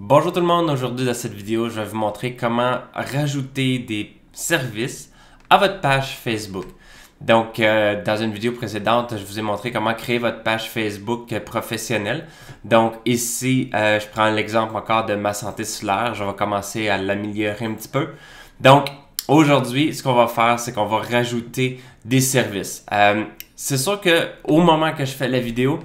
Bonjour tout le monde, aujourd'hui dans cette vidéo, je vais vous montrer comment rajouter des services à votre page Facebook. Donc, euh, dans une vidéo précédente, je vous ai montré comment créer votre page Facebook professionnelle. Donc, ici, euh, je prends l'exemple encore de ma santé solaire. Je vais commencer à l'améliorer un petit peu. Donc, aujourd'hui, ce qu'on va faire, c'est qu'on va rajouter des services. Euh, c'est sûr que au moment que je fais la vidéo,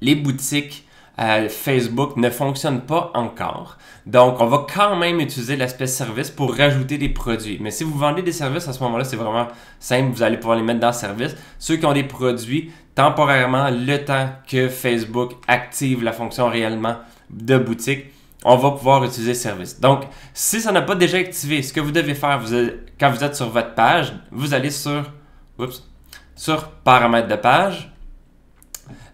les boutiques euh, Facebook ne fonctionnent pas encore. Donc, on va quand même utiliser l'aspect service pour rajouter des produits. Mais si vous vendez des services, à ce moment-là, c'est vraiment simple. Vous allez pouvoir les mettre dans service. Ceux qui ont des produits, temporairement, le temps que Facebook active la fonction réellement de boutique, on va pouvoir utiliser service. Donc, si ça n'a pas déjà activé, ce que vous devez faire, quand vous êtes sur votre page, vous allez sur, sur paramètres de page,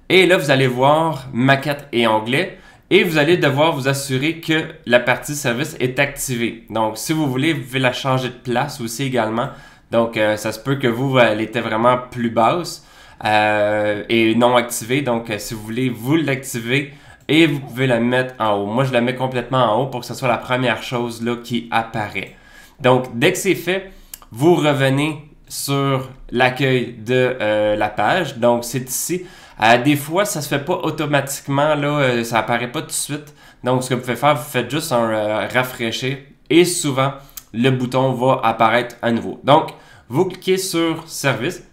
et là, vous allez voir maquette et onglet. Et vous allez devoir vous assurer que la partie service est activée. Donc, si vous voulez, vous pouvez la changer de place aussi également. Donc, euh, ça se peut que vous, elle était vraiment plus basse euh, et non activée. Donc, euh, si vous voulez, vous l'activez et vous pouvez la mettre en haut. Moi, je la mets complètement en haut pour que ce soit la première chose là, qui apparaît. Donc, dès que c'est fait, vous revenez sur l'accueil de la page. Donc, c'est ici. Euh, des fois, ça se fait pas automatiquement, là, euh, ça apparaît pas tout de suite. Donc, ce que vous pouvez faire, vous faites juste un euh, rafraîchir et souvent, le bouton va apparaître à nouveau. Donc, vous cliquez sur Service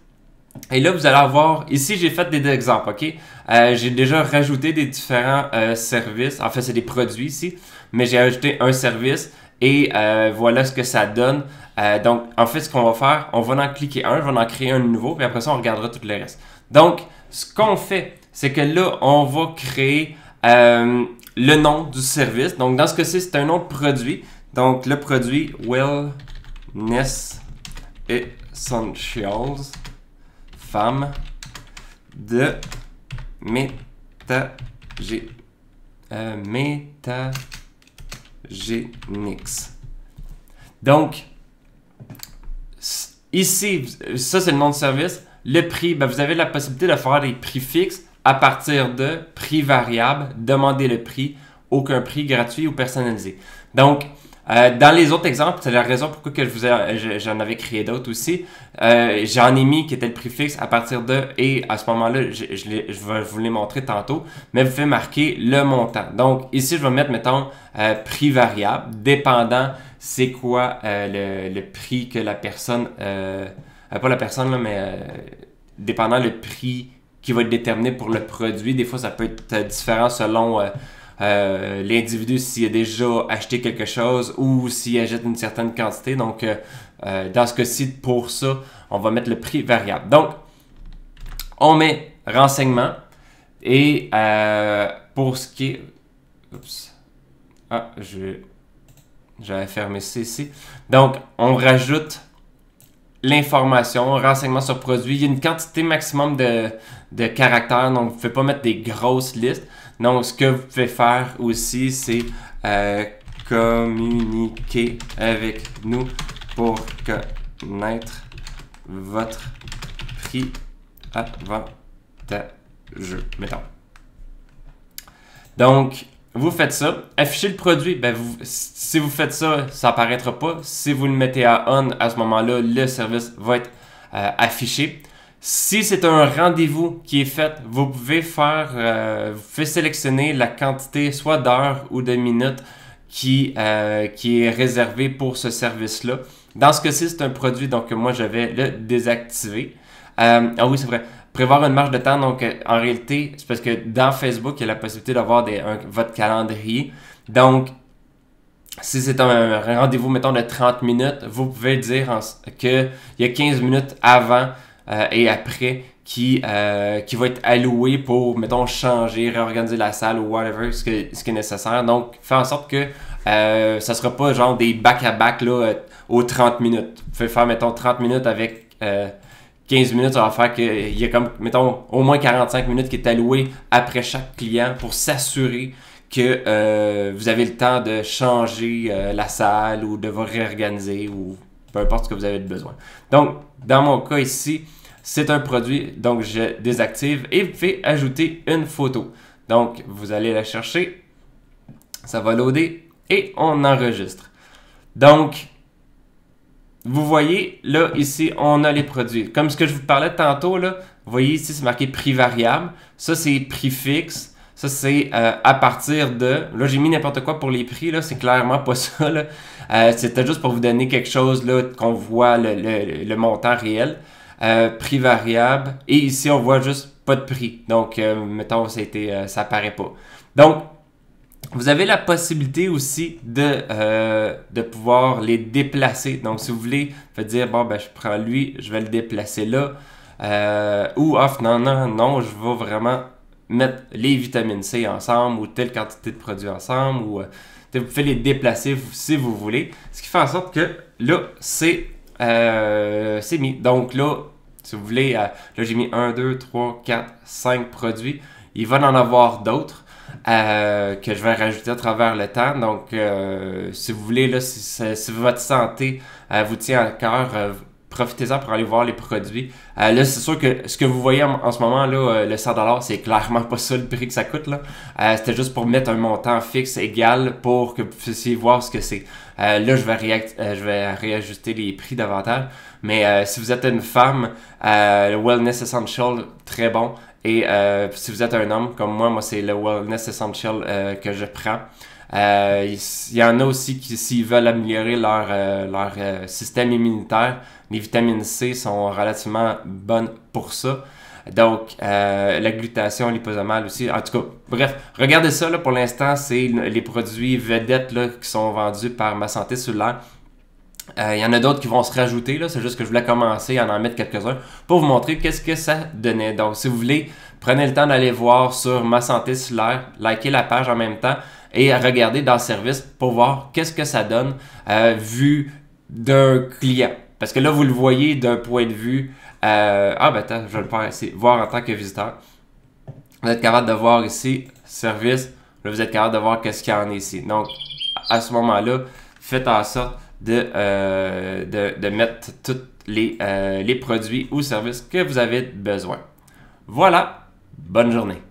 et là, vous allez avoir, ici, j'ai fait des exemples, OK? j'ai déjà rajouté des différents services. En fait, c'est des produits ici, mais j'ai ajouté un service et voilà ce que ça donne. Donc, en fait, ce qu'on va faire, on va en cliquer un, on va en créer un nouveau, puis après ça, on regardera tout le reste. Donc, ce qu'on fait, c'est que là, on va créer euh, le nom du service. Donc, dans ce cas-ci, c'est un nom de produit. Donc, le produit Wellness Essentials Femme de Métagé, euh, Donc, ici, ça c'est le nom de service. Le prix, ben, vous avez la possibilité de faire des prix fixes à partir de prix variables, demander le prix, aucun prix gratuit ou personnalisé. Donc, euh, dans les autres exemples, c'est la raison pourquoi que je vous j'en avais créé d'autres aussi. Euh, j'en ai mis qui était le prix fixe à partir de et à ce moment-là, je, je, vais vous les montrer tantôt, mais vous faites marquer le montant. Donc ici, je vais mettre mettons euh, prix variable, dépendant c'est quoi le, le, prix que la personne euh, pas la personne, là, mais euh, dépendant le prix qui va être déterminé pour le produit, des fois ça peut être euh, différent selon l'individu s'il a déjà acheté quelque chose ou s'il achète une certaine quantité. Donc, dans ce cas-ci, pour ça, on va mettre le prix variable. Donc, on met renseignement et pour ce qui est... Oups. Ah, je... J'avais fermé ici. Donc, on rajoute l'information, renseignement sur produit. Il y a une quantité maximum de, de caractères, donc vous ne pouvez pas mettre des grosses listes. Donc, ce que vous pouvez faire aussi, c'est euh, communiquer avec nous pour connaître votre prix avantageux, mettons. Donc, vous faites ça, affichez le produit. Ben si vous faites ça, ça apparaîtra pas. Si vous le mettez à on, à ce moment-là, le service va être euh, affiché. Si c'est un rendez-vous qui est fait, vous pouvez faire, euh, vous pouvez sélectionner la quantité soit d'heures ou de minutes qui, euh, qui est réservée pour ce service-là. Dans ce cas-ci, c'est un produit, donc moi je vais le désactiver. ah oui, c'est vrai prévoir une marge de temps. Donc, euh, en réalité, c'est parce que dans Facebook, il y a la possibilité d'avoir votre calendrier. Donc, si c'est un rendez-vous, mettons, de 30 minutes, vous pouvez dire qu'il y a 15 minutes avant euh, et après qui, euh, qui va être alloué pour, mettons, changer, réorganiser la salle ou whatever, ce, que, ce qui est nécessaire. Donc, faire en sorte que euh, ça sera pas genre des back-à-back là, aux 30 minutes. Pouvez faire, mettons, 30 minutes avec 15 minutes, ça va faire qu'il y a comme, mettons, au moins 45 minutes qui est alloué après chaque client pour s'assurer que euh, vous avez le temps de changer euh, la salle ou de vous réorganiser ou peu importe ce que vous avez besoin. Donc, dans mon cas ici, c'est un produit, donc je désactive et pouvez ajouter une photo. Donc, vous allez la chercher. Ça va loader et on enregistre. Donc, vous voyez, là, ici, on a les produits. Comme ce que je vous parlais tantôt, là, vous voyez ici, c'est marqué prix variable. Ça, c'est prix fixe. Ça, c'est euh, à partir de... Là, j'ai mis n'importe quoi pour les prix, là. C'est clairement pas ça. Euh, c'était juste pour vous donner quelque chose, là, qu'on voit le, montant réel. Euh, prix variable. Et ici, on voit juste pas de prix. Donc, mettons, ça, a ça apparaît pas. Donc, vous avez la possibilité aussi de, euh, de pouvoir les déplacer. Donc, si vous voulez, vous dire, bon, ben, je prends lui, je vais le déplacer là. Euh, ou, off, non, non, non, je vais vraiment mettre les vitamines C ensemble ou telle quantité de produits ensemble. Ou, euh, vous pouvez les déplacer si vous voulez. Ce qui fait en sorte que là, c'est c'est mis. Donc là, si vous voulez, là, j'ai mis 1, 2, 3, 4, 5 produits. Il va en avoir d'autres. Euh, que je vais rajouter à travers le temps. Donc, euh, si vous voulez, là, si, votre santé euh, vous tient à cœur, profitez-en pour aller voir les produits. là, c'est sûr que ce que vous voyez en, ce moment, là, le 100$, c'est clairement pas ça le prix que ça coûte. Là. C'était juste pour mettre un montant fixe égal pour que vous puissiez voir ce que c'est. là, je vais, je vais réajuster les prix davantage. Mais si vous êtes une femme, le Wellness Essential, très bon. Et euh, si vous êtes un homme comme moi, moi c'est le Wellness Essential euh, que je prends. Euh, il y en a aussi qui, s'ils veulent améliorer leur, leur système immunitaire, les vitamines C sont relativement bonnes pour ça. Donc, la glutation, aussi. En tout cas, bref, regardez ça là, pour l'instant, c'est les produits vedettes là, qui sont vendus par Ma Santé Cellulaire. Il y en a d'autres qui vont se rajouter. C'est juste que je voulais commencer à en mettre quelques-uns pour vous montrer qu'est-ce que ça donnait. Donc, si vous voulez, Prenez le temps d'aller voir sur Ma Santé Cellulaire, likez la page en même temps et regarder dans le service pour voir qu'est-ce que ça donne euh, vu d'un client. Parce que là, vous le voyez d'un point de vue. Euh, ah, ben attends, je vais le faire ici. Voir en tant que visiteur. Vous êtes capable de voir ici, service. Là, vous êtes capable de voir qu'est-ce qu'il y en a ici. Donc, à ce moment-là, faites en sorte de, euh, de, mettre tous les, les produits ou services que vous avez besoin. Voilà, Bonne journée.